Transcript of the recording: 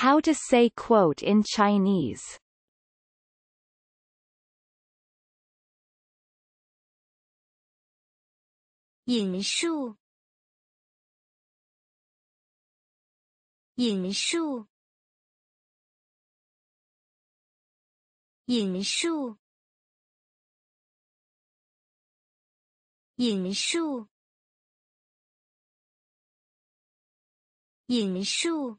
How to say quote in Chinese Yin shu. Yin shu. Yin shu. Yin shu. Yin shu.